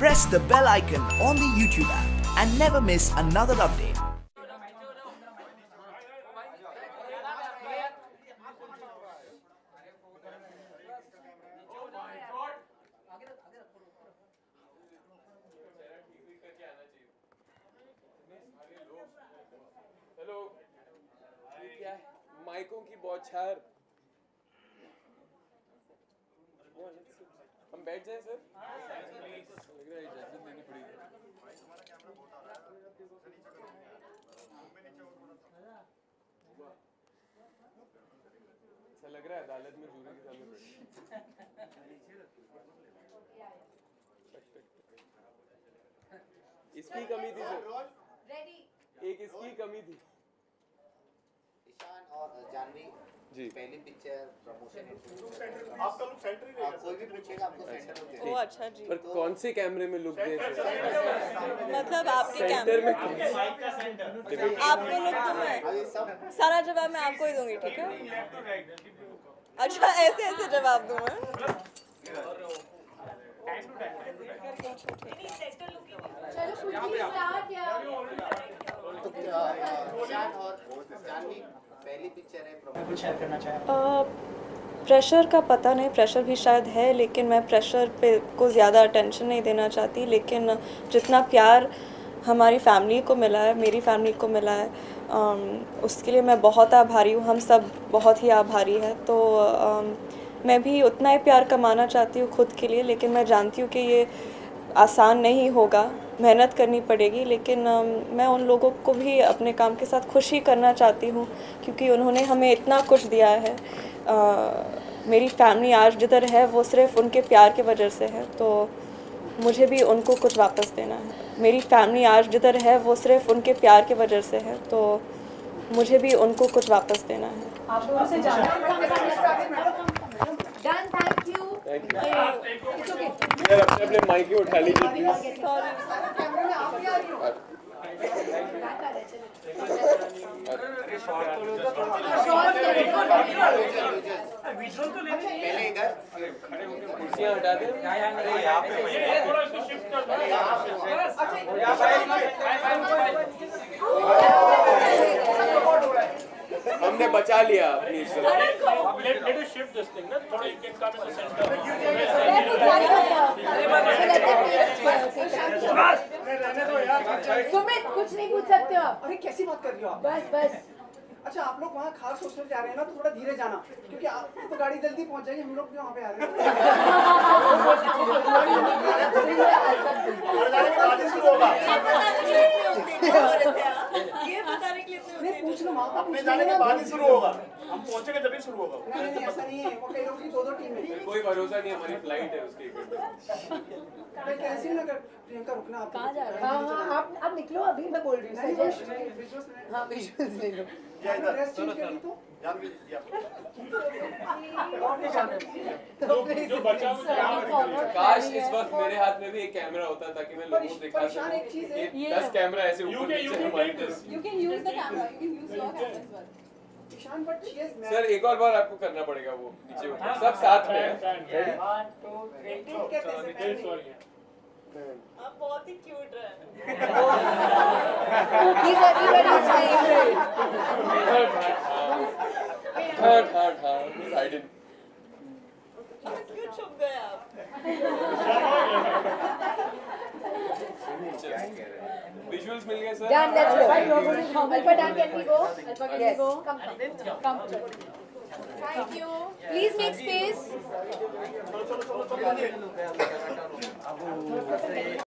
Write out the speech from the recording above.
press the bell icon on the YouTube app and never miss another update. Hello ये क्या है माइकों की बौछार हम बैठ जाएँ सर। लग रहा है इजाज़त देनी पड़ेगी ऐसा लग रहा है अदालत में जूरी के सामने इसकी कमी थी सर। एक इसकी कमी थी। ईशान और जानवी जी। पहली पिक्चर प्रमोशन आपका लुक सेंटर ही आप कोई भी पूछेगा आपको सेंटर होते ओ अच्छा जी। पर कौन से कैमरे में लुक दे मतलब आपके सेंटर में कैमरे से आपको दूँगा अभी सब सारा जवाब मैं आपको ही दूँगी ठीक है? अच्छा ऐसे ऐसे जवाब दूँ मैं? प्रेशर का पता नहीं प्रेशर भी शायद है लेकिन मैं प्रेशर पे को ज़्यादा अटेंशन नहीं देना चाहती लेकिन जितना प्यार हमारी फैमिली को मिला है मेरी फैमिली को मिला है उसके लिए मैं बहुत आभारी हूँ हम सब बहुत ही आभारी हैं तो मैं भी उतना ही प्यार कमाना चाहती हूँ खुद के लिए लेकिन मैं जानती हूँ कि ये आसान नहीं होगा मेहनत करनी पड़ेगी लेकिन मैं उन लोगों को भी अपने काम के साथ खुशी करना चाहती हूँ क्योंकि उन्होंने हमें इतना कुछ दिया है। अ, मेरी फैमिली आज जिधर है वो सिर्फ़ उनके प्यार के वजह से है तो मुझे भी उनको कुछ वापस देना है। मेरी फैमिली आज जिधर है वो सिर्फ़ उनके प्यार के वजह से है तो मुझे भी उनको कुछ वापस देना है। यू थैंक यू यार अपने अपने माइक ही उठा लीजिए प्लीज़ पहले हटा दें हमने बचा लिया अपनी Let, let us shift this thing. ना थोड़ा you can come in the center. Sumit कुछ नहीं पूछ सकते हो अरे कैसी बात कर रही हो आप बस बस अच्छा आप लोग वहाँ खास हॉस्टल जा रहे हैं ना तो थोड़ा धीरे जाना क्योंकि आप तो गाड़ी जल्दी पहुँच जाएगी हम लोग भी वहाँ पे आ रहे ये बताने के लिए नहीं पूछ लो अपने जाने के बाद ही शुरू होगा। हम पहुँचेंगे ही शुरू होगा। नहीं नहीं ऐसा नहीं है वो कई लोग की दो दो टीम है। कोई भरोसा नहीं हमारी फ़्लाइट है उसकी। मैं कैसे ना कर प्रियंका रुकना आप। कहाँ जा रहे हैं? हाँ हाँ आप आप निकलो अभी मैं बोल रही हूँ में हाँ विजुअल्स ले लो तो जी तो जो बचा काश इस वक्त मेरे हाथ में भी एक कैमरा होता ताकि मैं लोगों को दिखा परेशान एक चीज़ है, सकूँ दस कैमरा ऐसे ऊपर नीचे हमारी camera. You can use your camera as well. Ishaan but she is sir एक और बार आपको करना पड़ेगा वो नीचे सब साथ में आप बहुत ही क्यूट रहे He's everybody's favorite. Hard, hard, hard. He's hiding. क्यों छुप गए आप विजुअल्स मिल गए sir Done. Let's go. Alpha done. Can we go? Alpha, can we go? Come, come, come. Thank you. Please make space.